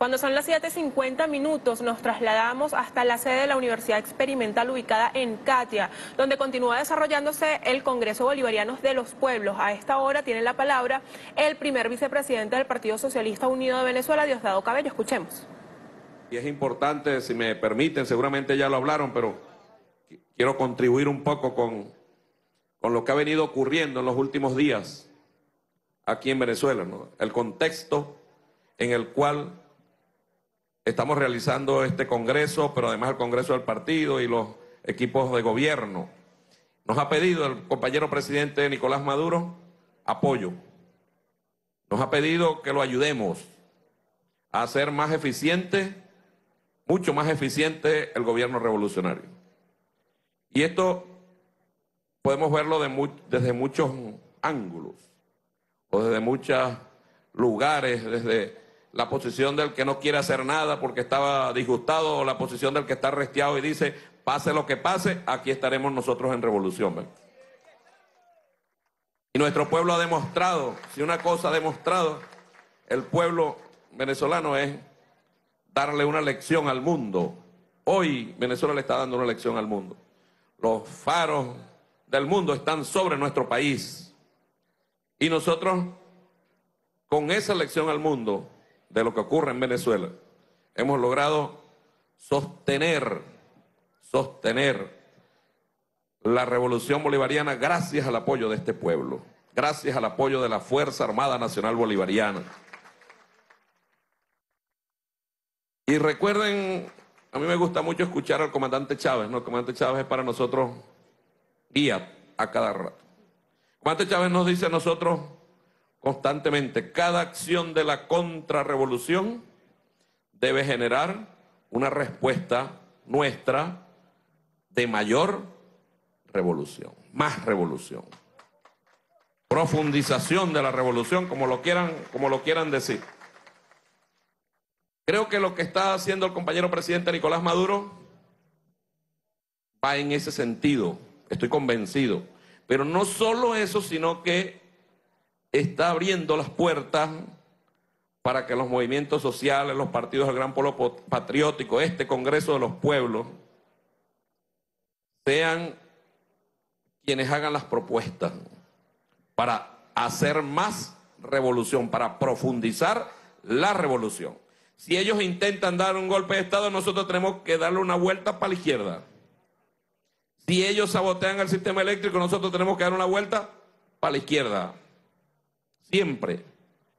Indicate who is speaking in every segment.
Speaker 1: Cuando son las 7.50 minutos nos trasladamos hasta la sede de la Universidad Experimental ubicada en Katia, donde continúa desarrollándose el Congreso Bolivariano de los Pueblos. A esta hora tiene la palabra el primer vicepresidente del Partido Socialista Unido de Venezuela, Diosdado Cabello. Escuchemos.
Speaker 2: Y es importante, si me permiten, seguramente ya lo hablaron, pero quiero contribuir un poco con, con lo que ha venido ocurriendo en los últimos días aquí en Venezuela, el contexto en el cual Estamos realizando este Congreso, pero además el Congreso del Partido y los equipos de gobierno. Nos ha pedido el compañero presidente Nicolás Maduro apoyo. Nos ha pedido que lo ayudemos a hacer más eficiente, mucho más eficiente el gobierno revolucionario. Y esto podemos verlo desde muchos ángulos, o desde muchos lugares, desde la posición del que no quiere hacer nada porque estaba disgustado o la posición del que está restiado y dice, pase lo que pase, aquí estaremos nosotros en revolución. Y nuestro pueblo ha demostrado, si una cosa ha demostrado el pueblo venezolano es darle una lección al mundo. Hoy Venezuela le está dando una lección al mundo. Los faros del mundo están sobre nuestro país. Y nosotros, con esa lección al mundo, de lo que ocurre en Venezuela, hemos logrado sostener, sostener la revolución bolivariana gracias al apoyo de este pueblo, gracias al apoyo de la Fuerza Armada Nacional Bolivariana. Y recuerden, a mí me gusta mucho escuchar al comandante Chávez, ¿no? El comandante Chávez es para nosotros guía a cada rato. El comandante Chávez nos dice a nosotros, constantemente. Cada acción de la contrarrevolución debe generar una respuesta nuestra de mayor revolución, más revolución. Profundización de la revolución, como lo quieran, como lo quieran decir. Creo que lo que está haciendo el compañero presidente Nicolás Maduro va en ese sentido, estoy convencido. Pero no solo eso, sino que está abriendo las puertas para que los movimientos sociales, los partidos del Gran Polo Patriótico, este Congreso de los Pueblos, sean quienes hagan las propuestas para hacer más revolución, para profundizar la revolución. Si ellos intentan dar un golpe de Estado, nosotros tenemos que darle una vuelta para la izquierda. Si ellos sabotean el sistema eléctrico, nosotros tenemos que dar una vuelta para la izquierda siempre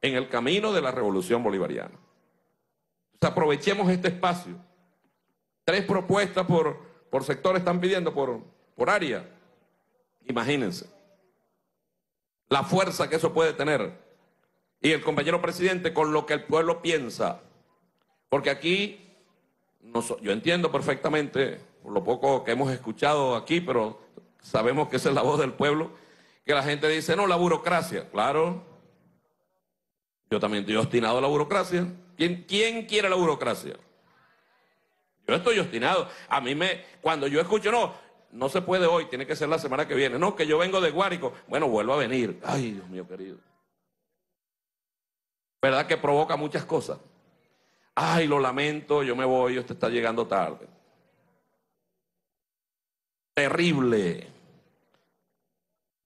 Speaker 2: en el camino de la revolución bolivariana. aprovechemos este espacio. Tres propuestas por, por sector están pidiendo, por, por área. Imagínense la fuerza que eso puede tener. Y el compañero presidente con lo que el pueblo piensa. Porque aquí, yo entiendo perfectamente, por lo poco que hemos escuchado aquí, pero sabemos que esa es la voz del pueblo, que la gente dice, no, la burocracia. Claro, yo también estoy obstinado a la burocracia. ¿Quién, ¿Quién quiere la burocracia? Yo estoy obstinado. A mí me, cuando yo escucho, no, no se puede hoy, tiene que ser la semana que viene. No, que yo vengo de Guárico. Bueno, vuelvo a venir. Ay, Dios mío querido. ¿Verdad que provoca muchas cosas? Ay, lo lamento, yo me voy, usted está llegando tarde. Terrible.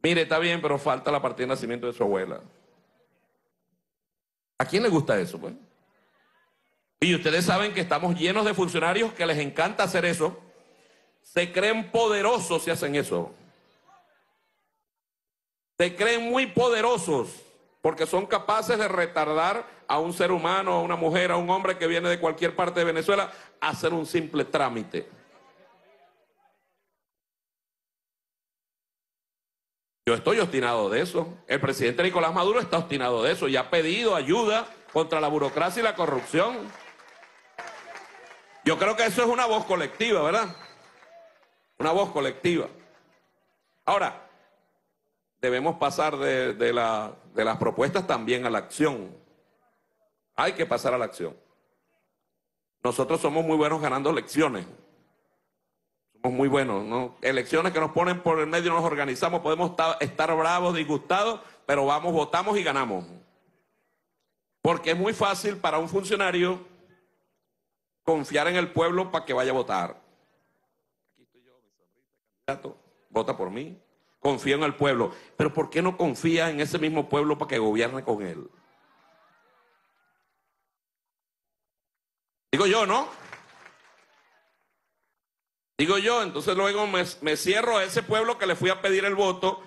Speaker 2: Mire, está bien, pero falta la partida de nacimiento de su abuela. ¿A quién le gusta eso? Pues? Y ustedes saben que estamos llenos de funcionarios que les encanta hacer eso. Se creen poderosos si hacen eso. Se creen muy poderosos porque son capaces de retardar a un ser humano, a una mujer, a un hombre que viene de cualquier parte de Venezuela a hacer un simple trámite. Yo estoy obstinado de eso. El presidente Nicolás Maduro está obstinado de eso y ha pedido ayuda contra la burocracia y la corrupción. Yo creo que eso es una voz colectiva, ¿verdad? Una voz colectiva. Ahora, debemos pasar de, de las propuestas también a la acción. Hay que pasar a la acción. Nosotros somos muy buenos ganando lecciones muy buenos, ¿no? Elecciones que nos ponen por el medio, nos organizamos, podemos estar bravos, disgustados, pero vamos, votamos y ganamos. Porque es muy fácil para un funcionario confiar en el pueblo para que vaya a votar. Aquí estoy yo, mi candidato, vota por mí. Confío en el pueblo. Pero ¿por qué no confía en ese mismo pueblo para que gobierne con él? Digo yo, ¿no? Digo yo, entonces luego me, cierro a ese pueblo que le fui a pedir el voto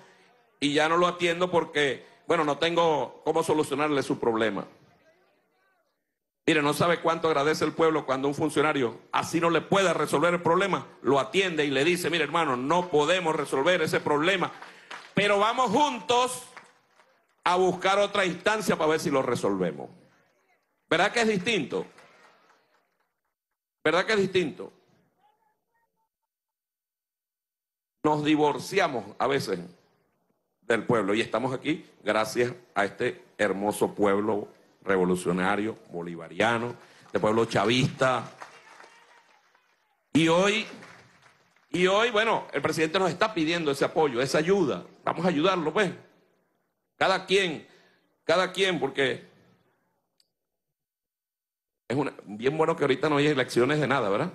Speaker 2: y ya no lo atiendo porque, bueno, no tengo cómo solucionarle su problema. Mire, no sabe cuánto agradece el pueblo cuando un funcionario así no le puede resolver el problema, lo atiende y le dice, mire hermano, no podemos resolver ese problema, pero vamos juntos a buscar otra instancia para ver si lo resolvemos. ¿Verdad que es distinto? ¿Verdad que es distinto? Nos divorciamos a veces del pueblo y estamos aquí gracias a este hermoso pueblo revolucionario, bolivariano, de pueblo chavista. Y hoy, y hoy, bueno, el presidente nos está pidiendo ese apoyo, esa ayuda. Vamos a ayudarlo, pues. Cada quien, cada quien, porque es bien bueno que ahorita no hay elecciones de nada, ¿verdad?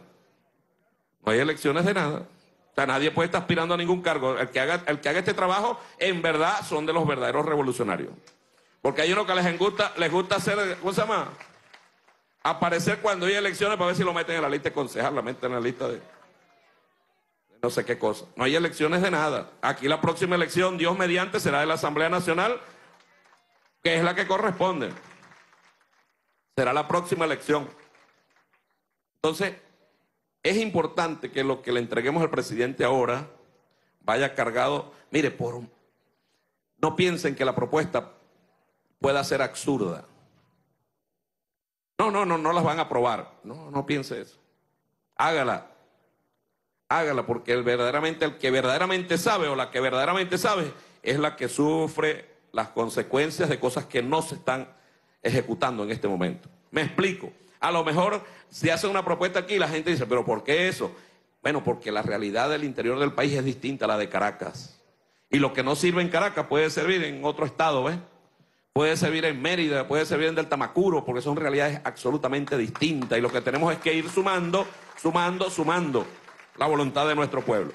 Speaker 2: No hay elecciones de nada. O sea, nadie puede estar aspirando a ningún cargo. El que haga, el que haga este trabajo, en verdad, son de los verdaderos revolucionarios. Porque hay uno que les gusta, les gusta hacer, ¿cómo se llama? Aparecer cuando hay elecciones para ver si lo meten en la lista de concejal, la meten en la lista de no sé qué cosa. No hay elecciones de nada. Aquí la próxima elección, Dios mediante, será de la Asamblea Nacional, que es la que corresponde. Será la próxima elección. Entonces, es importante que lo que le entreguemos al presidente ahora vaya cargado, mire, por no piensen que la propuesta pueda ser absurda. No, no, no, no las van a aprobar. No, no piense eso. Hágala. Hágala porque el verdaderamente el que verdaderamente sabe o la que verdaderamente sabe es la que sufre las consecuencias de cosas que no se están ejecutando en este momento. Me explico. A lo mejor se hace una propuesta aquí y la gente dice, pero ¿por qué eso? Bueno, porque la realidad del interior del país es distinta a la de Caracas. Y lo que no sirve en Caracas puede servir en otro estado, ¿ves? puede servir en Mérida, puede servir en Delta Macuro, porque son realidades absolutamente distintas. Y lo que tenemos es que ir sumando, sumando, sumando la voluntad de nuestro pueblo.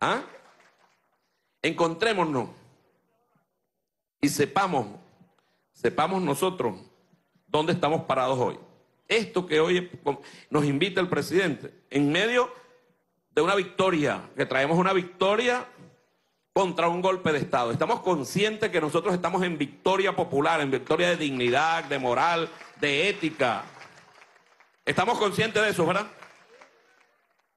Speaker 2: ¿Ah? Encontrémonos y sepamos, sepamos nosotros dónde estamos parados hoy. Esto que hoy nos invita el presidente, en medio de una victoria, que traemos una victoria contra un golpe de Estado. Estamos conscientes que nosotros estamos en victoria popular, en victoria de dignidad, de moral, de ética. Estamos conscientes de eso, ¿verdad?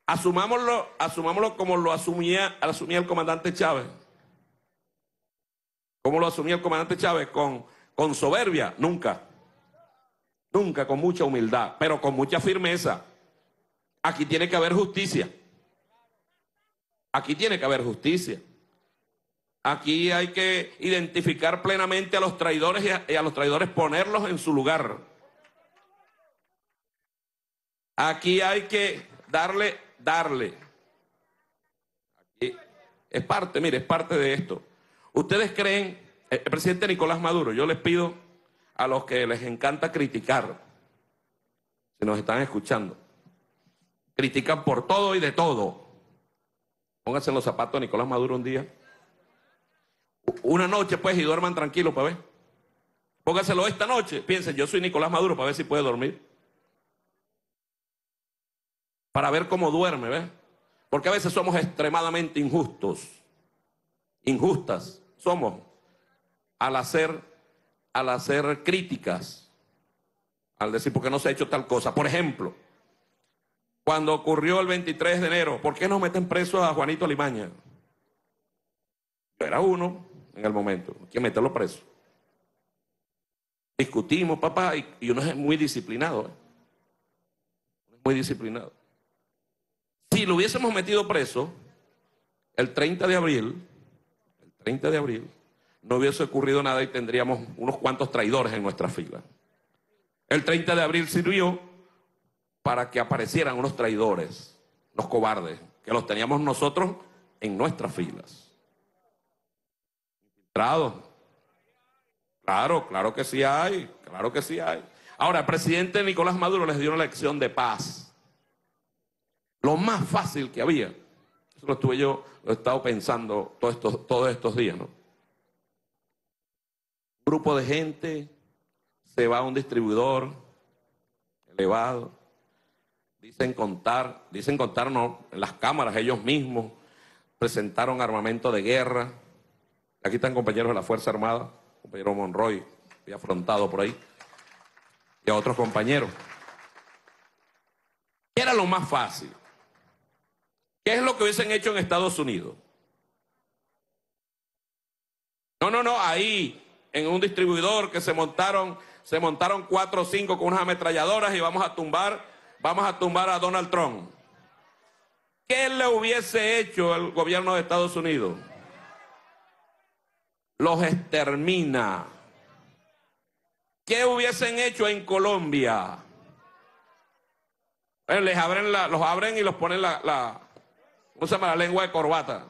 Speaker 2: Asumámoslo, asumámoslo como lo asumía, asumía el comandante Chávez. ¿Cómo lo asumía el comandante Chávez? Con, con soberbia, nunca. Nunca, con mucha humildad, pero con mucha firmeza. Aquí tiene que haber justicia. Aquí tiene que haber justicia. Aquí hay que identificar plenamente a los traidores y a, los traidores ponerlos en su lugar. Aquí hay que darle, darle. Es parte, mire, es parte de esto. Ustedes creen, el presidente Nicolás Maduro, yo les pido a los que les encanta criticar, si nos están escuchando, critican por todo y de todo. Pónganse los zapatos de Nicolás Maduro un día una noche, pues, y duerman tranquilos para ver. Póngaselo esta noche. Piensen, yo soy Nicolás Maduro para ver si puede dormir. Para ver cómo duerme, ¿ves? Porque a veces somos extremadamente injustos. Injustas somos al hacer, al hacer críticas. Al decir, ¿por qué no se ha hecho tal cosa? Por ejemplo, cuando ocurrió el 23 de enero, ¿por qué no meten preso a Juanito Limaña? era uno, en el momento. Hay que meterlo preso. Discutimos, papá, y, uno es muy disciplinado. ¿eh? Muy disciplinado. Si lo hubiésemos metido preso, el 30 de abril, el 30 de abril, no hubiese ocurrido nada y tendríamos unos cuantos traidores en nuestra fila. El 30 de abril sirvió para que aparecieran unos traidores, los cobardes, que los teníamos nosotros en nuestras filas. Claro, claro que sí hay, claro que sí hay. Ahora, el presidente Nicolás Maduro les dio una lección de paz. Lo más fácil que había. Eso lo estuve yo, lo he estado pensando todos estos días, ¿no? Un grupo de gente se va a un distribuidor elevado. Dicen contar, dicen contarnos en las cámaras ellos mismos presentaron armamento de guerra. Aquí están compañeros de la Fuerza Armada, compañero Monroy, y afrontado por ahí, y a otros compañeros. ¿Qué era lo más fácil? ¿Qué es lo que hubiesen hecho en Estados Unidos? No, no, no, ahí, en un distribuidor que se montaron, se montaron cuatro o cinco con unas ametralladoras y vamos a tumbar, vamos a tumbar a Donald Trump. ¿Qué le hubiese hecho el gobierno de Estados Unidos? Los extermina. ¿Qué hubiesen hecho en Colombia? Eh, les abren la, los abren y los ponen la, la, ¿cómo se llama? La lengua de corbata.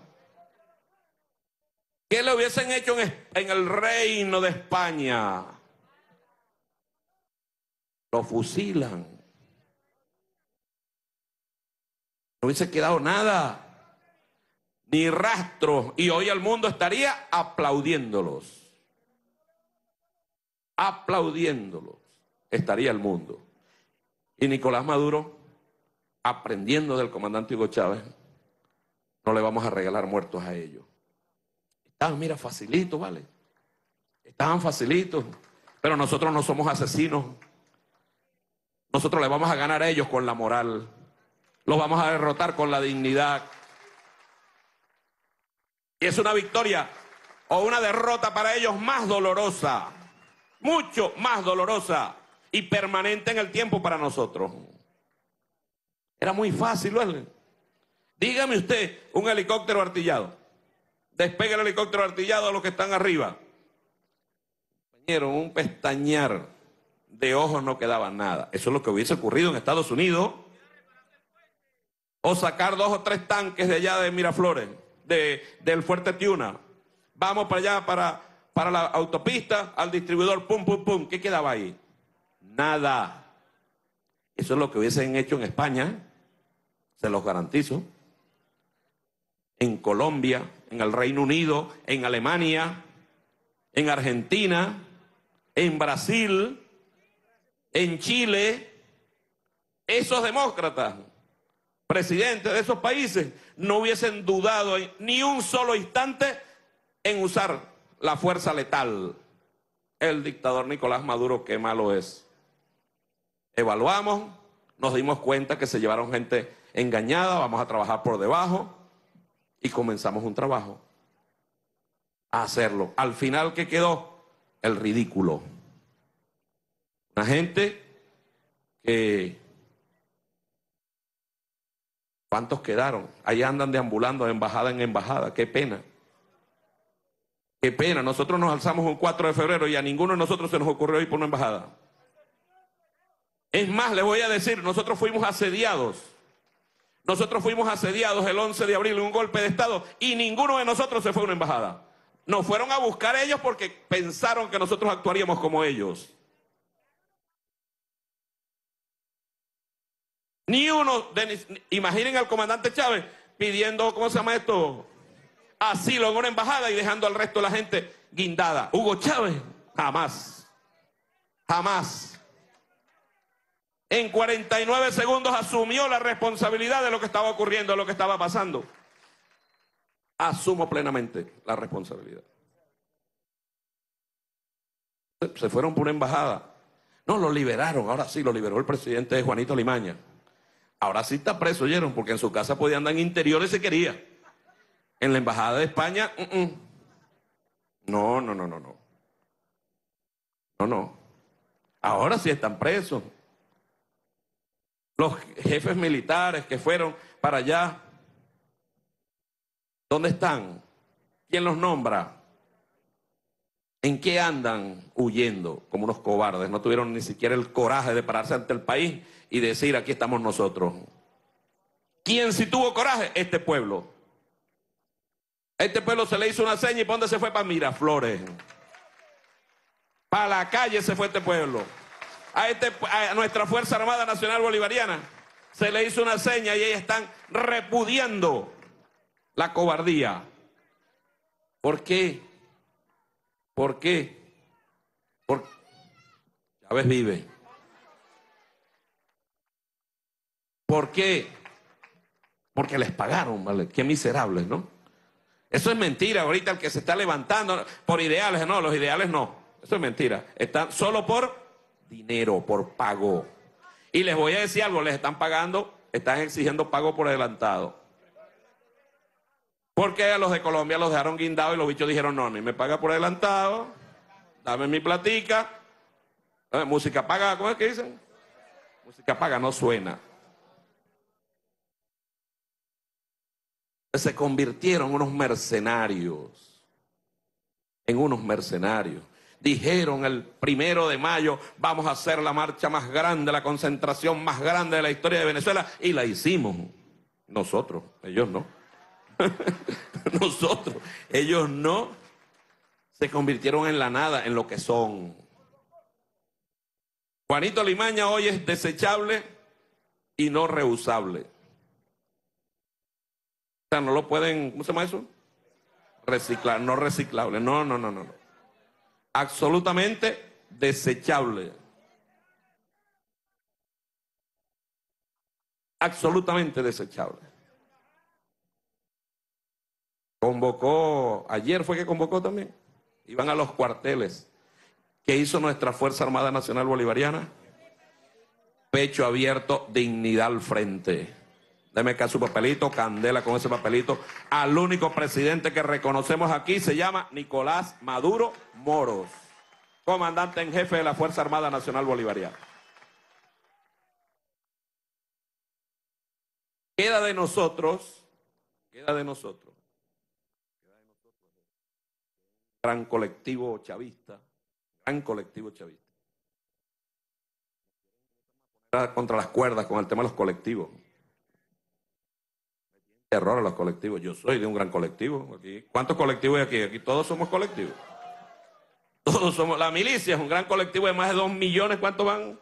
Speaker 2: ¿Qué le hubiesen hecho en, el reino de España? Lo fusilan. No hubiese quedado nada, ni rastro, y hoy el mundo estaría aplaudiéndolos. Aplaudiéndolos estaría el mundo. Y Nicolás Maduro, aprendiendo del comandante Hugo Chávez, no le vamos a regalar muertos a ellos. Estaban, mira, facilito, ¿vale? Estaban facilitos, pero nosotros no somos asesinos. Nosotros le vamos a ganar a ellos con la moral. Los vamos a derrotar con la dignidad. Y es una victoria o una derrota para ellos más dolorosa, mucho más dolorosa y permanente en el tiempo para nosotros. Era muy fácil, ¿verdad? Dígame usted, un helicóptero artillado. Despegue el helicóptero artillado a los que están arriba. Un pestañear de ojos no quedaba nada. Eso es lo que hubiese ocurrido en Estados Unidos. O sacar dos o tres tanques de allá de Miraflores, de, del Fuerte Tiuna. Vamos para allá, para, para la autopista, al distribuidor, pum, pum, pum. ¿Qué quedaba ahí? Nada. Eso es lo que hubiesen hecho en España, se los garantizo. En Colombia, en el Reino Unido, en Alemania, en Argentina, en Brasil, en Chile. Esos demócratas presidentes de esos países no hubiesen dudado ni un solo instante en usar la fuerza letal. El dictador Nicolás Maduro, qué malo es. Evaluamos, nos dimos cuenta que se llevaron gente engañada, vamos a trabajar por debajo y comenzamos un trabajo a hacerlo. Al final, ¿qué quedó? El ridículo. Una gente que ¿Cuántos quedaron? Ahí andan deambulando de embajada en embajada. Qué pena. Qué pena. Nosotros nos alzamos un 4 de febrero y a ninguno de nosotros se nos ocurrió ir por una embajada. Es más, les voy a decir, nosotros fuimos asediados. Nosotros fuimos asediados el 11 de abril en un golpe de Estado y ninguno de nosotros se fue a una embajada. Nos fueron a buscar ellos porque pensaron que nosotros actuaríamos como ellos. Ni uno, de, imaginen al comandante Chávez pidiendo, ¿cómo se llama esto? Asilo en una embajada y dejando al resto de la gente guindada. Hugo Chávez, jamás, jamás. En 49 segundos asumió la responsabilidad de lo que estaba ocurriendo, de lo que estaba pasando. Asumo plenamente la responsabilidad. Se fueron por una embajada. No, lo liberaron, ahora sí, lo liberó el presidente Juanito Limaña. Ahora sí está preso, ¿oyeron? Porque en su casa podía andar en interiores si quería. En la embajada de España, no, no, no, no, no. No, no. Ahora sí están presos. Los jefes militares que fueron para allá, ¿dónde están? ¿Quién los nombra? ¿En qué andan huyendo como unos cobardes? No tuvieron ni siquiera el coraje de pararse ante el país y decir, aquí estamos nosotros. ¿Quién sí tuvo coraje? Este pueblo. Este pueblo se le hizo una seña y ¿para dónde se fue? Para Miraflores. Para la calle se fue este pueblo. A, este, a nuestra Fuerza Armada Nacional Bolivariana se le hizo una seña y ellos están repudiando la cobardía. ¿Por qué? ¿Por qué? Por Chávez vive. ¿Por qué? Porque les pagaron, ¿vale? Qué miserables, ¿no? Eso es mentira. Ahorita el que se está levantando por ideales, no, los ideales no. Eso es mentira. Están solo por dinero, por pago. Y les voy a decir algo, les están pagando, están exigiendo pago por adelantado. Porque a los de Colombia los dejaron guindados y los bichos dijeron, no, ni me paga por adelantado, dame mi platica. Música paga, ¿cómo es que dicen? Música paga no suena. se convirtieron en unos mercenarios, en unos mercenarios. Dijeron el primero de mayo, vamos a hacer la marcha más grande, la concentración más grande de la historia de Venezuela, y la hicimos. Nosotros, ellos no. Nosotros, ellos no. Se convirtieron en la nada, en lo que son. Juanito Limaña hoy es desechable y no reusable sea, no lo pueden, ¿cómo se llama eso? Reciclar, no reciclable. No, no, no, no. Absolutamente desechable. Absolutamente desechable. Convocó, ayer fue que convocó también. Iban a los cuarteles. ¿Qué hizo nuestra Fuerza Armada Nacional Bolivariana? Pecho abierto, dignidad al frente. Deme acá su papelito, candela con ese papelito. Al único presidente que reconocemos aquí se llama Nicolás Maduro Moros, comandante en jefe de la Fuerza Armada Nacional Bolivariana. Queda de nosotros, queda de nosotros, queda de nosotros, gran colectivo chavista, gran colectivo chavista. Contra las cuerdas con el tema de los colectivos terror a los colectivos. Yo soy de un gran colectivo. Aquí. ¿Cuántos colectivos hay aquí? Aquí todos somos colectivos. Todos somos. La milicia es un gran colectivo de más de dos millones. ¿Cuántos van?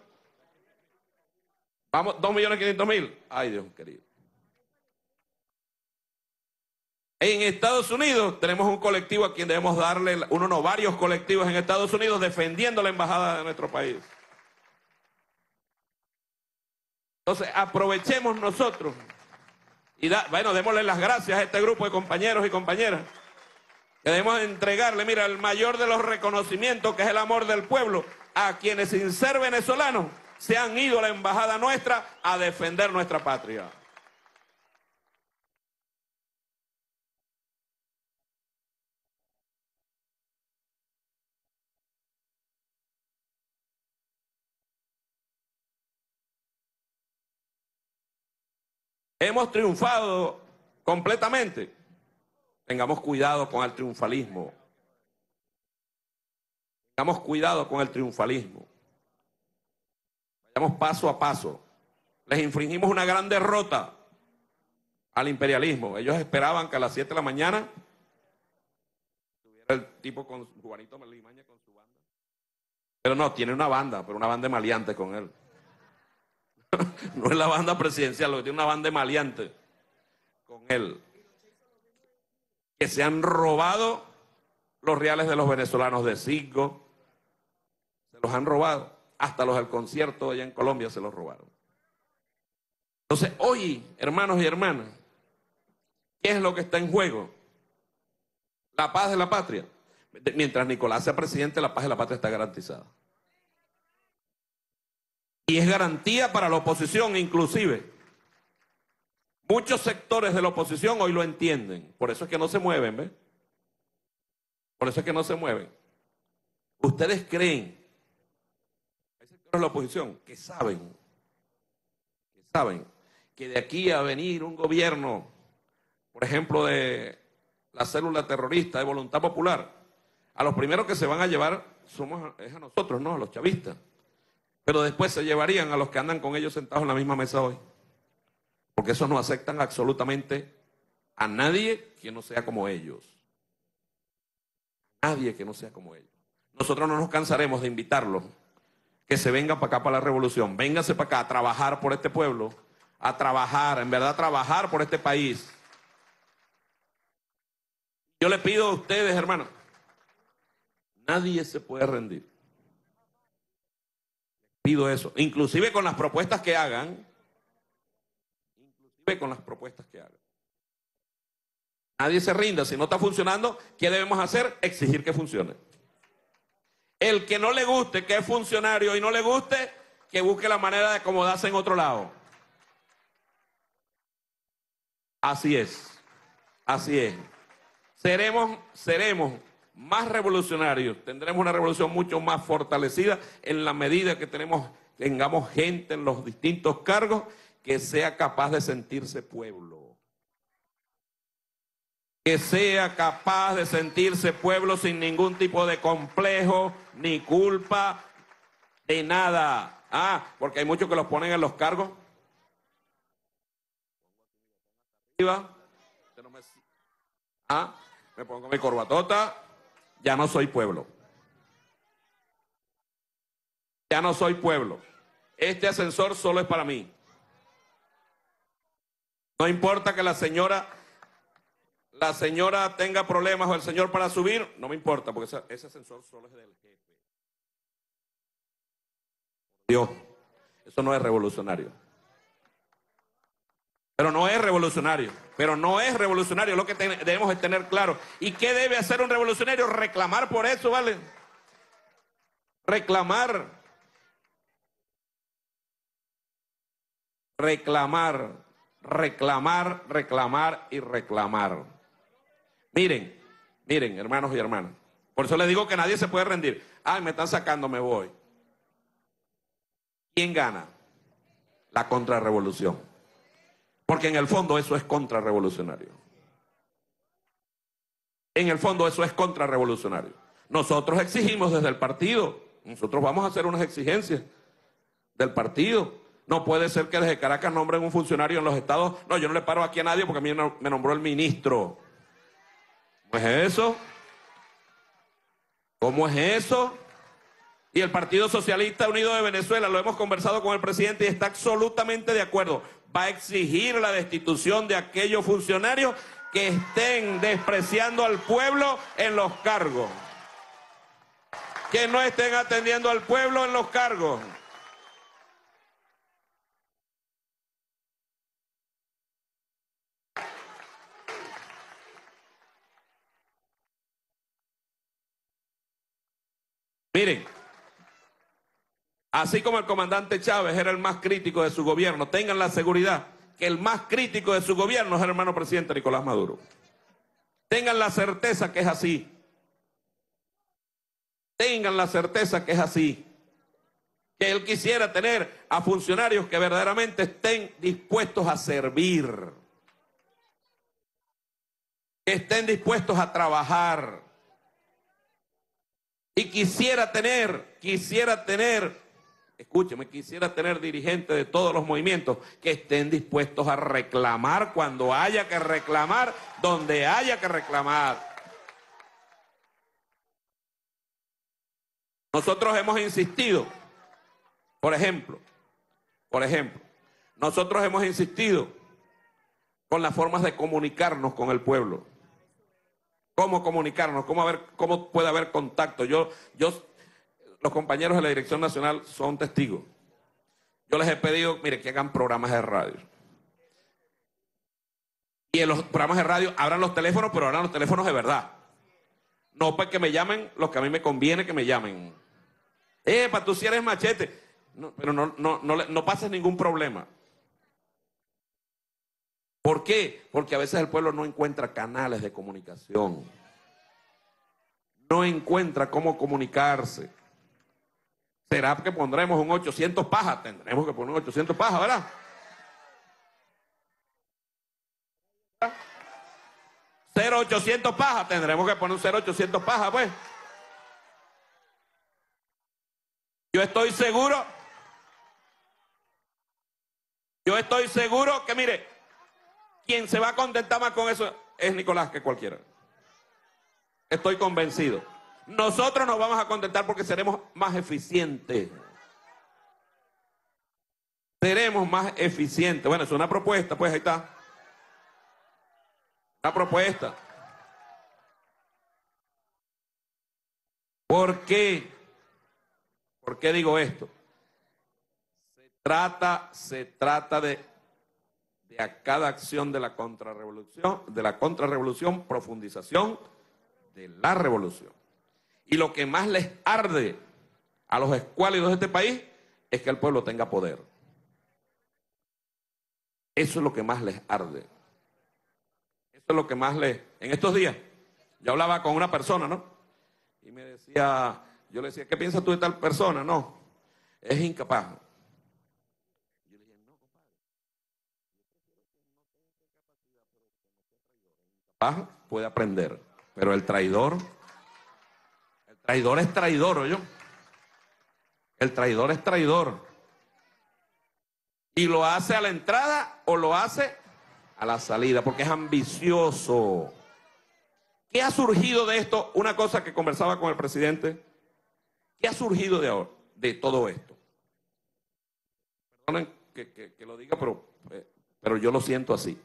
Speaker 2: Vamos, dos millones quinientos mil. Ay, Dios querido. En Estados Unidos tenemos un colectivo a quien debemos darle, uno no, varios colectivos en Estados Unidos defendiendo la embajada de nuestro país. Entonces, aprovechemos nosotros y bueno, démosle las gracias a este grupo de compañeros y compañeras. Que debemos entregarle, mira, el mayor de los reconocimientos, que es el amor del pueblo, a quienes sin ser venezolanos se han ido a la embajada nuestra a defender nuestra patria. Hemos triunfado completamente. Tengamos cuidado con el triunfalismo. Tengamos cuidado con el triunfalismo. Vayamos paso a paso. Les infringimos una gran derrota al imperialismo. Ellos esperaban que a las 7 de la mañana tuviera el tipo con Juanito Melimaña con su banda. Pero no, tiene una banda, pero una banda de con él. No es la banda presidencial, lo que tiene una banda de maleantes con él. Que se han robado los reales de los venezolanos de Cisco. Se los han robado. Hasta los del concierto allá en Colombia se los robaron. Entonces, hoy, hermanos y hermanas, ¿qué es lo que está en juego? La paz de la patria. Mientras Nicolás sea presidente, la paz de la patria está garantizada. Y es garantía para la oposición inclusive. Muchos sectores de la oposición hoy lo entienden. Por eso es que no se mueven, ¿ves? Por eso es que no se mueven. Ustedes creen, hay sectores de la oposición que saben, que saben que de aquí a venir un gobierno, por ejemplo, de la célula terrorista de voluntad popular, a los primeros que se van a llevar somos, es a nosotros, no a los chavistas. Pero después se llevarían a los que andan con ellos sentados en la misma mesa hoy. Porque esos no aceptan absolutamente a nadie que no sea como ellos. Nadie que no sea como ellos. Nosotros no nos cansaremos de invitarlos. que se venga para acá para la revolución. Véngase para acá a trabajar por este pueblo, a trabajar, en verdad, a trabajar por este país. Yo le pido a ustedes, hermanos, nadie se puede rendir. Pido eso, inclusive con las propuestas que hagan, inclusive con las propuestas que hagan. Nadie se rinda, si no está funcionando, ¿qué debemos hacer? Exigir que funcione. El que no le guste, que es funcionario y no le guste, que busque la manera de acomodarse en otro lado. Así es, así es. Seremos, seremos más revolucionarios, tendremos una revolución mucho más fortalecida en la medida que tenemos, tengamos gente en los distintos cargos que sea capaz de sentirse pueblo. Que sea capaz de sentirse pueblo sin ningún tipo de complejo ni culpa de nada. Ah, porque hay muchos que los ponen en los cargos. Ah, me pongo mi corbatota, ya no soy pueblo. Ya no soy pueblo. Este ascensor solo es para mí. No importa que la señora, la señora tenga problemas o el señor para subir, no me importa, porque ese, ese ascensor solo es del jefe. Dios, eso no es revolucionario. Pero no es revolucionario. Pero no es revolucionario. Lo que debemos tener claro. ¿Y qué debe hacer un revolucionario? Reclamar por eso, ¿vale? Reclamar. Reclamar. Reclamar, reclamar y reclamar. Miren, miren, hermanos y hermanas. Por eso les digo que nadie se puede rendir. Ay, me están sacando, me voy. ¿Quién gana? La contrarrevolución. Porque en el fondo eso es contrarrevolucionario. En el fondo eso es contrarrevolucionario. Nosotros exigimos desde el partido, nosotros vamos a hacer unas exigencias del partido. No puede ser que desde Caracas nombren un funcionario en los estados. No, yo no le paro aquí a nadie porque a mí me nombró el ministro. ¿Cómo es eso? ¿Cómo es eso? Y el Partido Socialista Unido de Venezuela, lo hemos conversado con el presidente y está absolutamente de acuerdo va a exigir la destitución de aquellos funcionarios que estén despreciando al pueblo en los cargos. Que no estén atendiendo al pueblo en los cargos. Miren, Así como el comandante Chávez era el más crítico de su gobierno, tengan la seguridad que el más crítico de su gobierno es el hermano presidente Nicolás Maduro. Tengan la certeza que es así. Tengan la certeza que es así. Que él quisiera tener a funcionarios que verdaderamente estén dispuestos a servir. Que estén dispuestos a trabajar. Y quisiera tener, quisiera tener escúcheme, quisiera tener dirigentes de todos los movimientos que estén dispuestos a reclamar cuando haya que reclamar, donde haya que reclamar. Nosotros hemos insistido, por ejemplo, por ejemplo, nosotros hemos insistido con las formas de comunicarnos con el pueblo. ¿Cómo comunicarnos? ¿Cómo, haber, cómo puede haber contacto? Yo, yo los compañeros de la Dirección Nacional son testigos. Yo les he pedido, mire, que hagan programas de radio. Y en los programas de radio abran los teléfonos, pero abran los teléfonos de verdad. No para que me llamen los que a mí me conviene que me llamen. para tú si eres machete. pero no, no, no, no pases ningún problema. ¿Por qué? Porque a veces el pueblo no encuentra canales de comunicación. No encuentra cómo comunicarse. ¿Será que pondremos un 800 pajas? Tendremos que poner un 800 pajas, ¿verdad? ¿Cero 800 pajas? Tendremos que poner un 0800 pajas, pues. Yo estoy seguro, yo estoy seguro que, mire, quien se va a contentar más con eso es Nicolás que cualquiera. Estoy convencido. Nosotros nos vamos a contentar porque seremos más eficientes. seremos más eficientes. Bueno, es una propuesta, pues ahí está. Una propuesta. ¿Por qué? ¿Por qué digo esto? Se trata, se trata de, de a cada acción de la contrarrevolución, de la contrarrevolución, profundización de la revolución. Y lo que más les arde a los escuálidos de este país es que el pueblo tenga poder. Eso es lo que más les arde. Eso es lo que más les... En estos días, yo hablaba con una persona, ¿no? y me decía, yo le decía, ¿qué piensas tú de tal persona? No, es incapaz. Puede aprender, pero el traidor, traidor es traidor, yo. El traidor es traidor. Y lo hace a la entrada o lo hace a la salida, porque es ambicioso. ¿Qué ha surgido de esto? Una cosa que conversaba con el presidente. ¿Qué ha surgido de, ahora, de todo esto? Perdonen que, lo diga, pero, eh, pero yo lo siento así.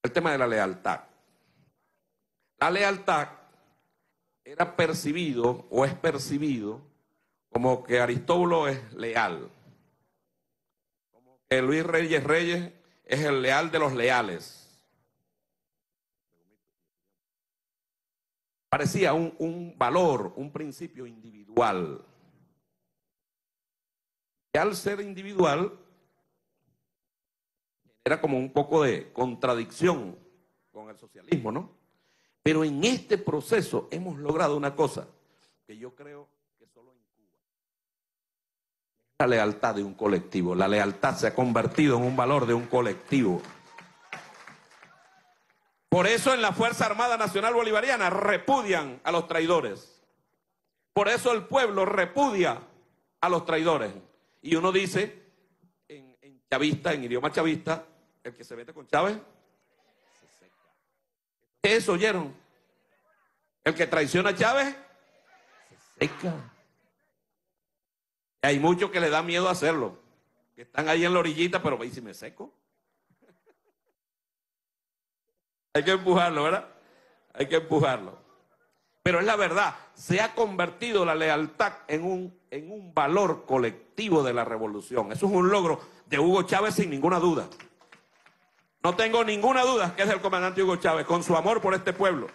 Speaker 2: El tema de la lealtad. La lealtad era percibido o es percibido como que Aristóbulo es leal. Como que Luis Reyes Reyes es el leal de los leales. parecía un, valor, un principio individual. Y al ser individual, era como un poco de contradicción con el socialismo, ¿no? Pero en este proceso hemos logrado una cosa que yo creo que solo en Cuba. La lealtad de un colectivo. La lealtad se ha convertido en un valor de un colectivo. Por eso en la Fuerza Armada Nacional Bolivariana repudian a los traidores. Por eso el pueblo repudia a los traidores. Y uno dice, en, chavista, en idioma chavista, el que se mete con Chávez. ¿Eso oyeron? El que traiciona a Chávez, se seca. Y hay muchos que le da miedo hacerlo. Que están ahí en la orillita, pero ¿y si me seco? Hay que empujarlo, ¿verdad? Hay que empujarlo. Pero es la verdad, se ha convertido la lealtad en un, en un valor colectivo de la revolución. Eso es un logro de Hugo Chávez sin ninguna duda. No tengo ninguna duda que es el comandante Hugo Chávez, con su amor por este pueblo,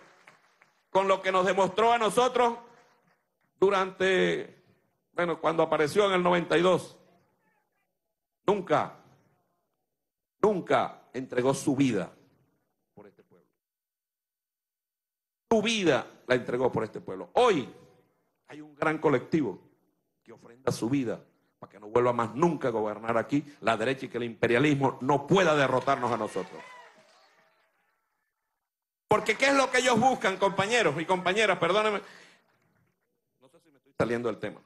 Speaker 2: con lo que nos demostró a nosotros durante, bueno, cuando apareció en el 92. Nunca, nunca entregó su vida su vida la entregó por este pueblo. Hoy hay un gran colectivo que ofrenda su vida para que no vuelva más nunca a gobernar aquí la derecha y que el imperialismo no pueda derrotarnos a nosotros. Porque ¿qué es lo que ellos buscan, compañeros y compañeras? Perdónenme. No sé si me estoy saliendo del tema.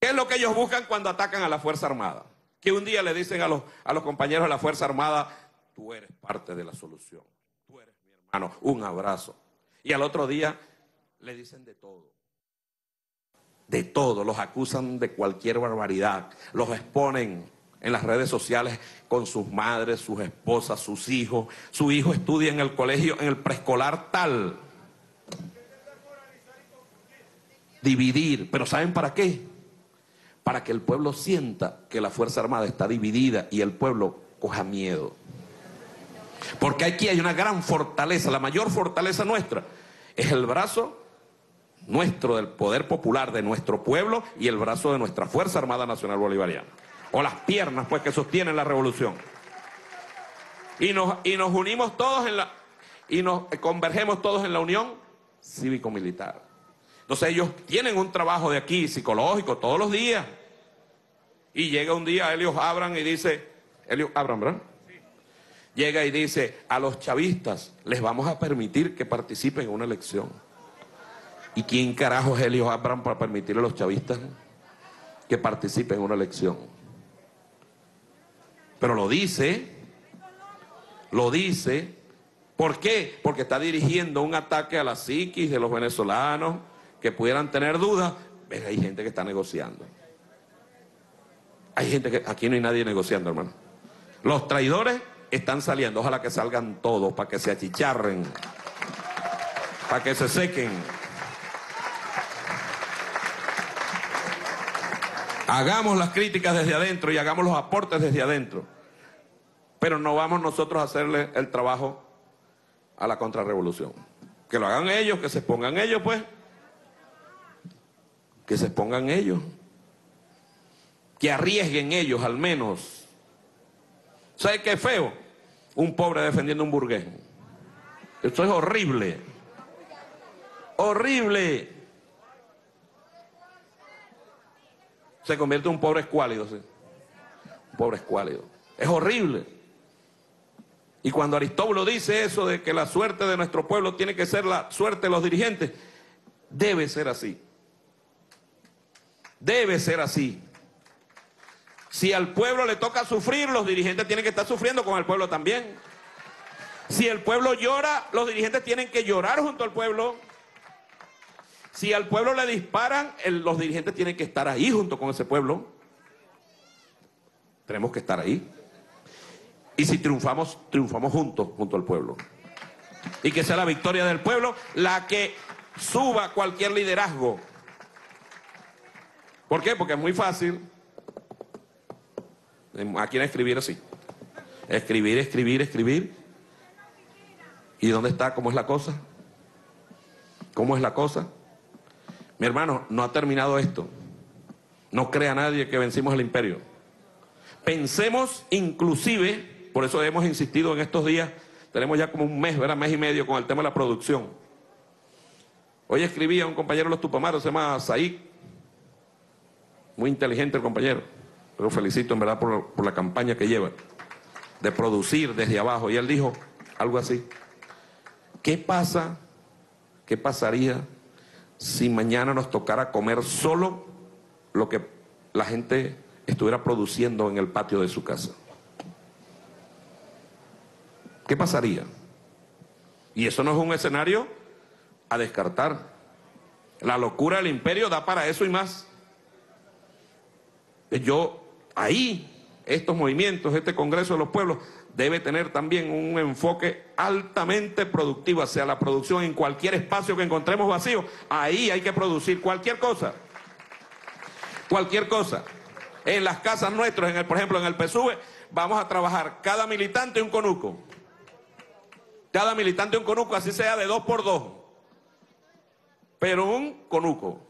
Speaker 2: ¿Qué es lo que ellos buscan cuando atacan a la Fuerza Armada? Que un día le dicen a los, a los compañeros de la Fuerza Armada, tú eres parte de la solución un abrazo. Y al otro día le dicen de todo. De todo, los acusan de cualquier barbaridad, los exponen en las redes sociales con sus madres, sus esposas, sus hijos. Su hijo estudia en el colegio, en el preescolar tal. Dividir, pero ¿saben para qué? Para que el pueblo sienta que la Fuerza Armada está dividida y el pueblo coja miedo. Porque aquí hay una gran fortaleza, la mayor fortaleza nuestra es el brazo nuestro del poder popular de nuestro pueblo y el brazo de nuestra Fuerza Armada Nacional Bolivariana. O las piernas, pues, que sostienen la revolución. Y nos, y nos unimos todos en la... y nos convergemos todos en la unión cívico-militar. Entonces ellos tienen un trabajo de aquí psicológico todos los días. Y llega un día Helios Abran y dice, Helios Abram, ¿verdad? llega y dice, a los chavistas les vamos a permitir que participen en una elección. ¿Y quién carajo es Elio Abraham para permitirle a los chavistas que participen en una elección? Pero lo dice, lo dice, ¿por qué? Porque está dirigiendo un ataque a la psiquis de los venezolanos que pudieran tener dudas. Pero hay gente que está negociando. Hay gente que aquí no hay nadie negociando, hermano. Los traidores están saliendo. Ojalá que salgan todos para que se achicharren, para que se sequen. Hagamos las críticas desde adentro y hagamos los aportes desde adentro. Pero no vamos nosotros a hacerle el trabajo a la contrarrevolución. Que lo hagan ellos, que se pongan ellos, pues. Que se pongan ellos. Que arriesguen ellos al menos. ¿Sabe qué feo? Un pobre defendiendo un burgués. Esto es horrible. Horrible. Se convierte en un pobre escuálido. ¿sí? Un pobre escuálido. Es horrible. Y cuando Aristóbulo dice eso de que la suerte de nuestro pueblo tiene que ser la suerte de los dirigentes, debe ser así. Debe ser así. Si al pueblo le toca sufrir, los dirigentes tienen que estar sufriendo con el pueblo también. Si el pueblo llora, los dirigentes tienen que llorar junto al pueblo. Si al pueblo le disparan, los dirigentes tienen que estar ahí junto con ese pueblo. Tenemos que estar ahí. Y si triunfamos, triunfamos juntos, junto al pueblo. Y que sea la victoria del pueblo la que suba cualquier liderazgo. ¿Por qué? Porque es muy fácil. ¿A quién escribir así? Escribir, escribir, escribir. ¿Y dónde está? ¿Cómo es la cosa? ¿Cómo es la cosa? Mi hermano, no ha terminado esto. No crea nadie que vencimos el imperio. Pensemos inclusive por eso hemos insistido en estos días, tenemos ya como un mes, ¿verdad? Mes y medio con el tema de la producción. Hoy escribía un compañero de los Tupamaros, se llama Said. Muy inteligente el compañero. Lo felicito en verdad por la campaña que lleva de producir desde abajo. Y él dijo algo así. ¿Qué pasa? ¿Qué pasaría si mañana nos tocara comer solo lo que la gente estuviera produciendo en el patio de su casa? ¿Qué pasaría? Y eso no es un escenario a descartar. La locura del imperio da para eso y más. Yo, ahí, estos movimientos, este Congreso de los Pueblos, debe tener también un enfoque altamente productivo hacia la producción en cualquier espacio que encontremos vacío. Ahí hay que producir cualquier cosa. Cualquier cosa. En las casas nuestras, en el, por ejemplo, en el PSUV, vamos a trabajar cada militante un conuco. Cada militante un conuco, así sea de dos por dos. Pero un conuco.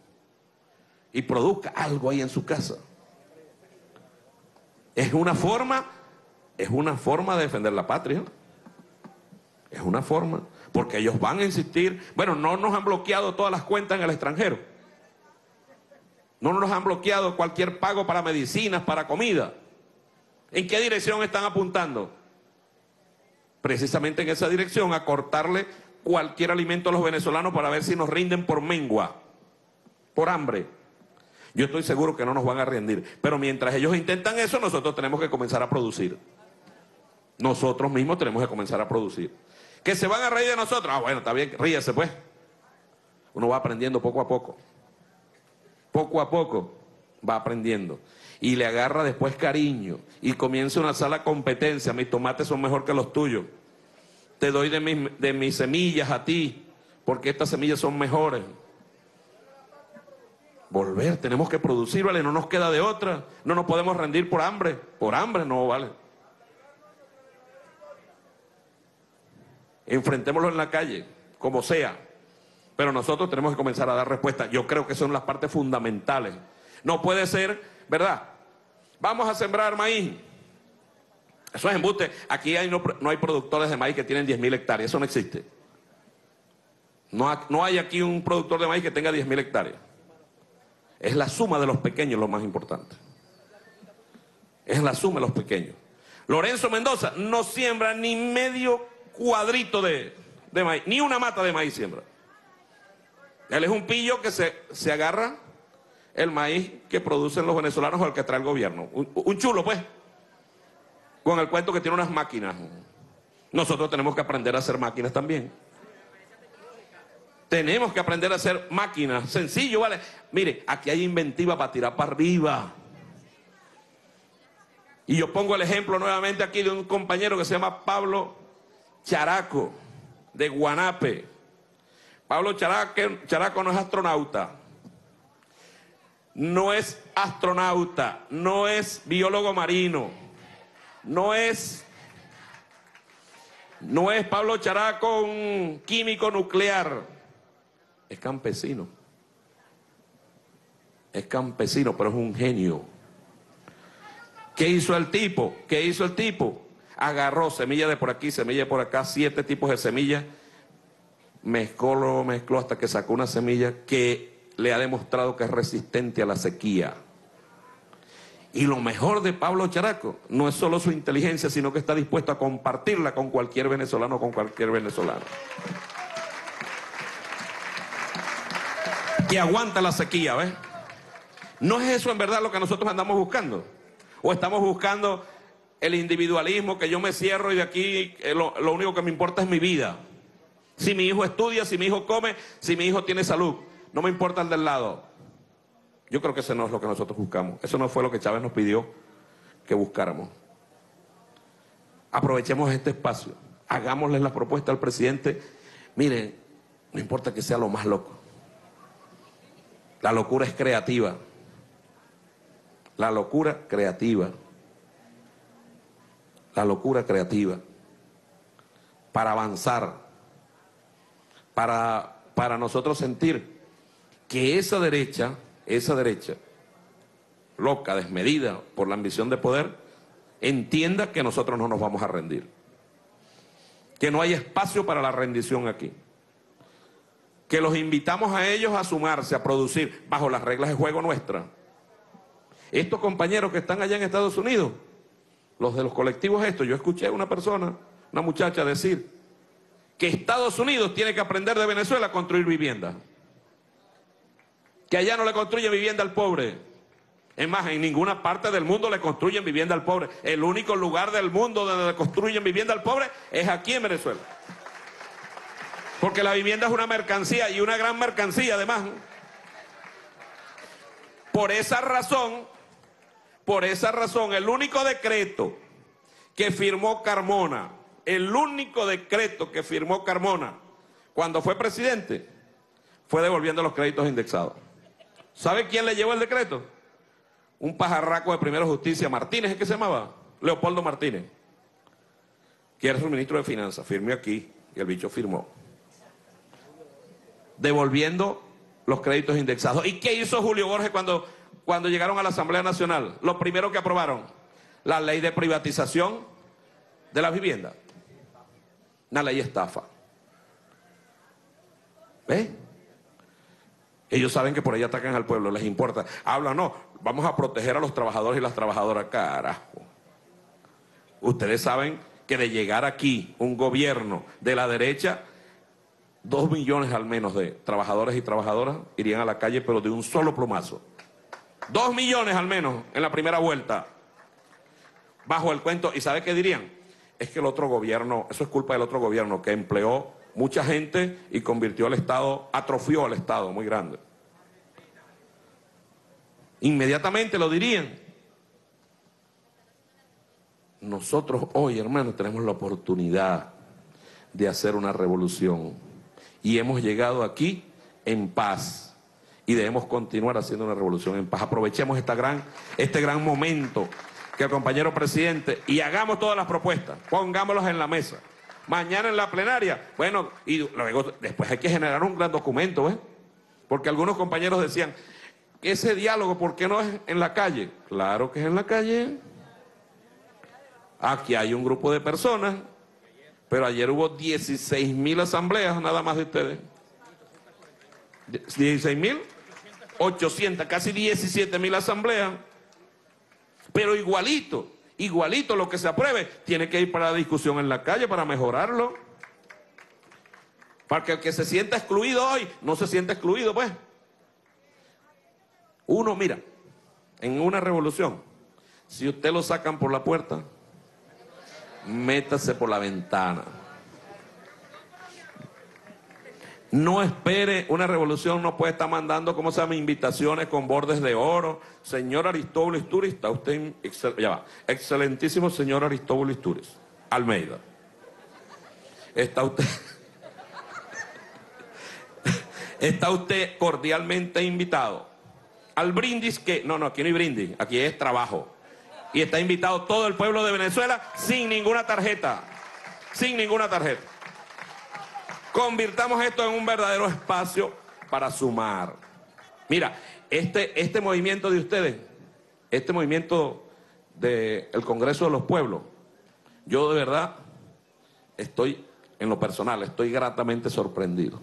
Speaker 2: Y produzca algo ahí en su casa. Es una forma, es una forma de defender la patria. Es una forma. Porque ellos van a insistir. Bueno, no nos han bloqueado todas las cuentas en el extranjero. No nos han bloqueado cualquier pago para medicinas, para comida. ¿En qué dirección están apuntando? precisamente en esa dirección, a cortarle cualquier alimento a los venezolanos para ver si nos rinden por mengua, por hambre. Yo estoy seguro que no nos van a rendir. Pero mientras ellos intentan eso, nosotros tenemos que comenzar a producir. Nosotros mismos tenemos que comenzar a producir. ¿Que se van a reír de nosotros? Ah, bueno, está bien, ríese pues. Uno va aprendiendo poco a poco. Poco a poco va aprendiendo. Y le agarra después cariño. Y comienza una sala competencia. Mis tomates son mejor que los tuyos te doy de, de mis semillas a ti, porque estas semillas son mejores. Volver, tenemos que producir, ¿vale? No nos queda de otra. No nos podemos rendir por hambre. Por hambre no, ¿vale? Enfrentémoslo en la calle, como sea. Pero nosotros tenemos que comenzar a dar respuesta. Yo creo que son las partes fundamentales. No puede ser, ¿verdad? Vamos a sembrar maíz. Eso es embuste. Aquí no, hay productores de maíz que tienen 10.000 hectáreas. Eso no existe. No, hay aquí un productor de maíz que tenga 10.000 hectáreas. Es la suma de los pequeños lo más importante. Es la suma de los pequeños. Lorenzo Mendoza no siembra ni medio cuadrito de, maíz, ni una mata de maíz siembra. Él es un pillo que se, se agarra el maíz que producen los venezolanos o el que trae el gobierno. un chulo, pues con el cuento que tiene unas máquinas. Nosotros tenemos que aprender a hacer máquinas también. Tenemos que aprender a hacer máquinas. Sencillo, ¿vale? Mire, aquí hay inventiva para tirar para arriba. Y yo pongo el ejemplo nuevamente aquí de un compañero que se llama Pablo Characo, de Guanape. Pablo Characo, no es astronauta, no es astronauta, no es biólogo marino, no es, no es Pablo Characo un químico nuclear, es campesino. Es campesino, pero es un genio. ¿Qué hizo el tipo? ¿Qué hizo el tipo? Agarró semilla de por aquí, semilla de por acá, siete tipos de semillas mezcló, mezcló hasta que sacó una semilla que le ha demostrado que es resistente a la sequía. Y lo mejor de Pablo Characo no es solo su inteligencia, sino que está dispuesto a compartirla con cualquier venezolano, con cualquier venezolano. Que aguanta la sequía, ¿ves? ¿No es eso en verdad lo que nosotros andamos buscando? ¿O estamos buscando el individualismo, que yo me cierro y de aquí eh, lo único que me importa es mi vida? Si mi hijo estudia, si mi hijo come, si mi hijo tiene salud. No me importa el del lado. Yo creo que eso no es lo que nosotros buscamos. Eso no fue lo que Chávez nos pidió que buscáramos. Aprovechemos este espacio. Hagámosle la propuesta al presidente. Miren, no importa que sea lo más loco. La locura es creativa. La locura creativa. La locura creativa. Para avanzar para, para nosotros sentir que esa derecha, esa derecha, loca, desmedida por la ambición de poder, entienda que nosotros no nos vamos a rendir. Que no hay espacio para la rendición aquí. Que los invitamos a ellos a sumarse, a producir bajo las reglas de juego nuestras. Estos compañeros que están allá en Estados Unidos, los de los colectivos estos, yo escuché a una persona, una muchacha decir, que Estados Unidos tiene que aprender de Venezuela a construir vivienda. Que allá no le construyen vivienda al pobre. Es más, en ninguna parte del mundo le construyen vivienda al pobre. El único lugar del mundo donde le construyen vivienda al pobre es aquí en Venezuela. Porque la vivienda es una mercancía y una gran mercancía además. Por esa razón, por esa razón, el único decreto que firmó Carmona el único decreto que firmó Carmona cuando fue presidente fue devolviendo los créditos indexados. ¿Sabe quién le llevó el decreto? Un pajarraco de Primera Justicia, Martínez, ¿es que se llamaba? Leopoldo Martínez, que era su ministro de Finanzas. Firmé aquí y el bicho firmó. Devolviendo los créditos indexados. ¿Y qué hizo Julio Borges cuando, cuando llegaron a la Asamblea Nacional? Lo primero que aprobaron, la ley de privatización de la vivienda. Una ley estafa. ¿Ve? Ellos saben que por ahí atacan al pueblo, les importa. Habla, no, vamos a proteger a los trabajadores y las trabajadoras. Carajo. Ustedes saben que de llegar aquí un gobierno de la derecha, dos millones al menos de trabajadores y trabajadoras irían a la calle, pero de un solo plumazo. Dos millones al menos en la primera vuelta. Bajo el cuento. ¿Y sabe qué dirían? es que el otro gobierno, eso es culpa del otro gobierno que empleó mucha gente y convirtió al Estado, atrofió al Estado muy grande. Inmediatamente lo dirían. Nosotros hoy, hermanos, tenemos la oportunidad de hacer una revolución y hemos llegado aquí en paz y debemos continuar haciendo una revolución en paz. Aprovechemos esta gran, este gran momento que el compañero presidente y hagamos todas las propuestas, pongámoslas en la mesa. Mañana en la plenaria, bueno, y luego después hay que generar un gran documento, ¿eh? Porque algunos compañeros decían, ese diálogo, ¿por qué no es en la calle? Claro que es en la calle. Aquí hay un grupo de personas, pero ayer hubo 16 mil asambleas nada más de ustedes. 16 mil, 800, casi 17 mil asambleas. Pero igualito, igualito lo que se apruebe, tiene que ir para la discusión en la calle para mejorarlo. Para que el que se sienta excluido hoy no se sienta excluido, pues. Uno, mira, en una revolución, si usted lo sacan por la puerta, métase por la ventana. No espere una revolución, no puede estar mandando, ¿cómo se llama?, invitaciones con bordes de oro. Señor Aristóbulo Isturiz, está usted, ya va, excelentísimo señor Aristóbulo Isturiz, Almeida. Está usted, está usted cordialmente invitado al brindis que, no, no, aquí no hay brindis, aquí es trabajo. Y está invitado todo el pueblo de Venezuela sin ninguna tarjeta, sin ninguna tarjeta. Convirtamos esto en un verdadero espacio para sumar. Mira, este, este movimiento de ustedes, este movimiento del Congreso de los Pueblos, yo de verdad estoy, en lo personal, estoy gratamente sorprendido.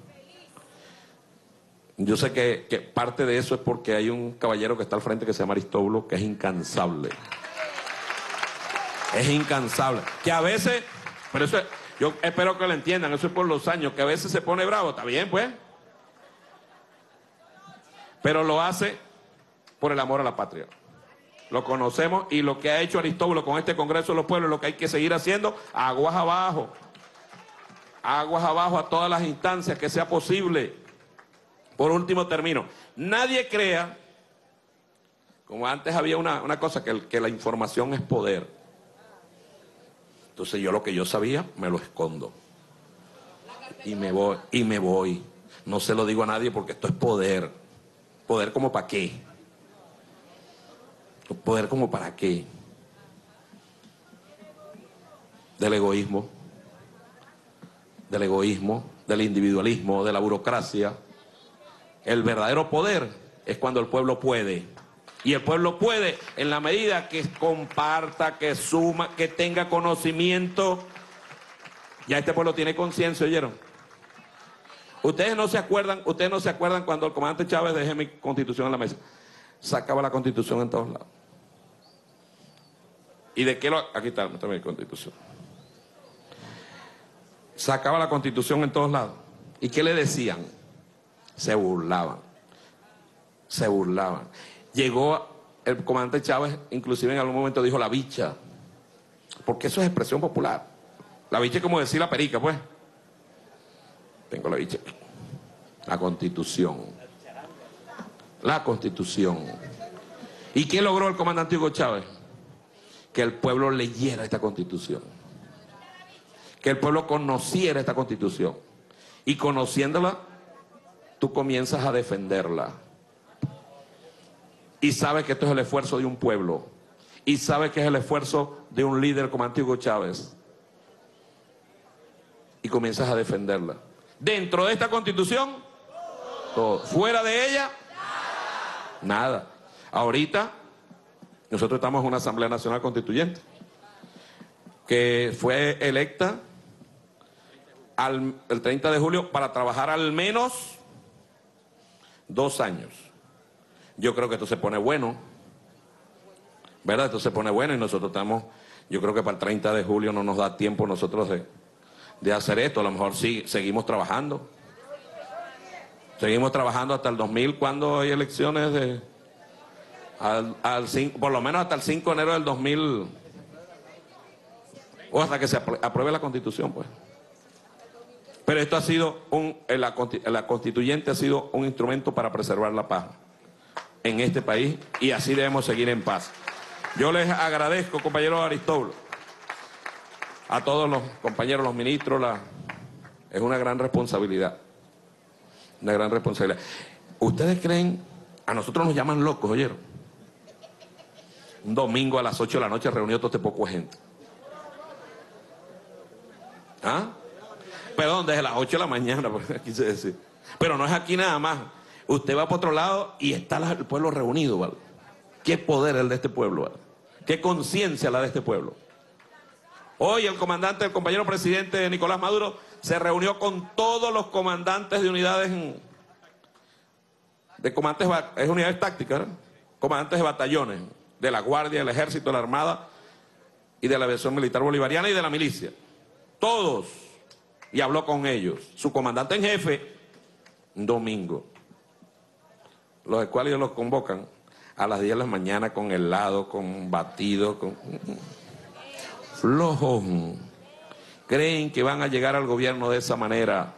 Speaker 2: Yo sé que, que, parte de eso es porque hay un caballero que está al frente que se llama Aristóbulo, que es incansable. Es incansable. Que a veces, pero eso yo espero que lo entiendan, eso es por los años, que a veces se pone bravo, está bien, pues. Pero lo hace por el amor a la patria. Lo conocemos y lo que ha hecho Aristóbulo con este Congreso de los Pueblos, lo que hay que seguir haciendo, aguas abajo. Aguas abajo a todas las instancias que sea posible. Por último, termino. Nadie crea, como antes había una, una cosa, que, que la información es poder. Entonces yo lo que yo sabía, me lo escondo. Y me voy, y me voy. No se lo digo a nadie porque esto es poder. Poder como para qué. Poder como para qué. Del egoísmo. Del egoísmo, del individualismo, de la burocracia. El verdadero poder es cuando el pueblo puede. Y el pueblo puede, en la medida que comparta, que suma, que tenga conocimiento. Ya este pueblo tiene conciencia, ¿oyeron? Ustedes no se acuerdan, ustedes no se acuerdan cuando el comandante Chávez dejé mi constitución en la mesa. Sacaba la constitución en todos lados. ¿Y de qué lo.? Aquí está, está mi constitución. Sacaba la constitución en todos lados. ¿Y qué le decían? Se burlaban. Se burlaban. Llegó el comandante Chávez, inclusive en algún momento dijo la bicha, porque eso es expresión popular. La bicha es como decir la perica, pues. Tengo la bicha. La constitución. La constitución. ¿Y qué logró el comandante Hugo Chávez? Que el pueblo leyera esta constitución. Que el pueblo conociera esta constitución. Y conociéndola, tú comienzas a defenderla y sabe que esto es el esfuerzo de un pueblo y sabe que es el esfuerzo de un líder como Antiguo Chávez y comienzas a defenderla. Dentro de esta constitución, todo. Fuera de ella, nada. Ahorita, nosotros estamos en una Asamblea Nacional Constituyente que fue electa al, el 30 de julio para trabajar al menos dos años. Yo creo que esto se pone bueno, ¿verdad? Esto se pone bueno y nosotros estamos, yo creo que para el 30 de julio no nos da tiempo nosotros de, hacer esto, a lo mejor sí, seguimos trabajando. Seguimos trabajando hasta el 2000, cuando hay elecciones de... Al, por lo menos hasta el 5 de enero del 2000, o hasta que se apruebe la constitución, pues. Pero esto ha sido un, la, la constituyente ha sido un instrumento para preservar la paz en este país y así debemos seguir en paz. Yo les agradezco, compañeros Aristóbulo, a todos los compañeros, los ministros, es una gran responsabilidad, una gran responsabilidad. ¿Ustedes creen, a nosotros nos llaman locos, oyeron? Un domingo a las 8 de la noche reunió todo este poco gente. ¿Ah? Perdón, desde las 8 de la mañana, quise decir. Pero no es aquí nada más. Usted va para otro lado y está el pueblo reunido, ¿vale? ¿Qué poder el de este pueblo, ¿vale? ¿Qué conciencia la de este pueblo? Hoy el comandante, el compañero presidente Nicolás Maduro, se reunió con todos los comandantes de unidades, de comandantes, es unidades tácticas, comandantes de batallones, de la Guardia, del Ejército, de la Armada y de la aviación militar bolivariana y de la milicia. Todos. Y habló con ellos. Su comandante en jefe, domingo los cuales los convocan a las 10 de la mañana con helado, con batido, con flojos. Creen que van a llegar al gobierno de esa manera.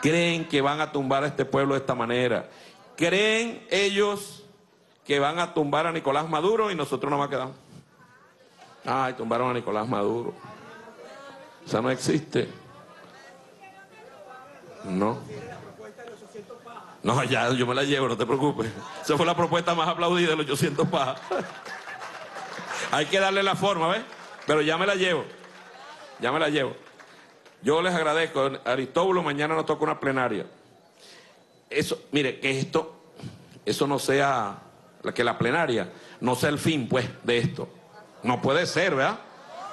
Speaker 2: creen que van a tumbar a este pueblo de esta manera. Creen ellos que van a tumbar a Nicolás Maduro y nosotros no a quedar. Ay, tumbaron a Nicolás Maduro. O sea, no existe. No. No, ya, yo me la llevo, no te preocupes. Esa fue la propuesta más aplaudida de los 800 pajas. Hay que darle la forma, ¿ves? Pero ya me la llevo. Ya me la llevo. Yo les agradezco. Aristóbulo, mañana nos toca una plenaria. Eso, mire, que esto, eso no sea, que la plenaria no sea el fin, pues, de esto. No puede ser, ¿verdad?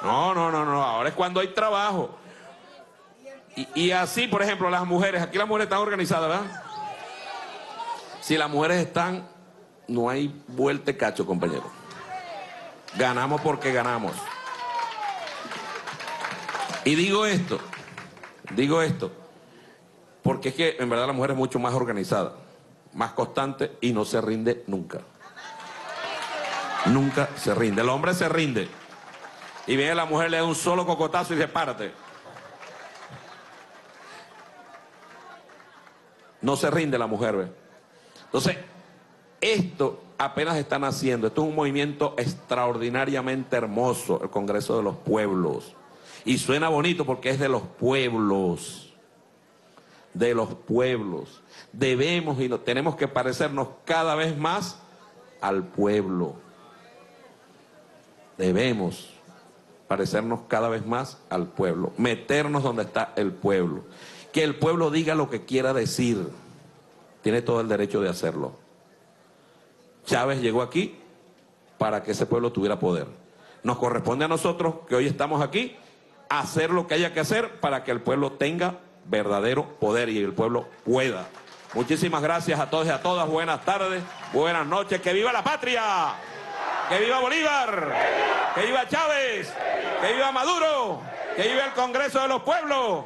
Speaker 2: No, no, no, no. Ahora es cuando hay trabajo. Y, y así, por ejemplo, las mujeres, aquí las mujeres están organizadas, ¿verdad? Si las mujeres están, no hay vuelta cacho, compañero. Ganamos porque ganamos. Y digo esto, digo esto, porque es que en verdad la mujer es mucho más organizada, más constante y no se rinde nunca. Nunca se rinde. El hombre se rinde. Y viene la mujer, le da un solo cocotazo y dice, párate. No se rinde la mujer, ¿ve? Entonces, esto apenas están haciendo. Esto es un movimiento extraordinariamente hermoso, el Congreso de los Pueblos. Y suena bonito porque es de los pueblos. De los pueblos. Debemos y tenemos que parecernos cada vez más al pueblo. Debemos parecernos cada vez más al pueblo. Meternos donde está el pueblo. Que el pueblo diga lo que quiera decir. Tiene todo el derecho de hacerlo. Chávez llegó aquí para que ese pueblo tuviera poder. Nos corresponde a nosotros, que hoy estamos aquí, hacer lo que haya que hacer para que el pueblo tenga verdadero poder y el pueblo pueda. Muchísimas gracias a todos y a todas. Buenas tardes, buenas noches. ¡Que viva la patria! ¡Que viva Bolívar! ¡Que viva Chávez! ¡Que viva Maduro! ¡Que viva el Congreso de los Pueblos!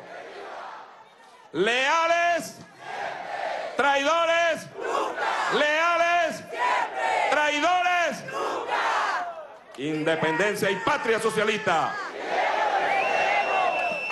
Speaker 2: ¡Leales! ¡Traidores! ¡Leales! ¡Traidores! Independencia y patria socialista.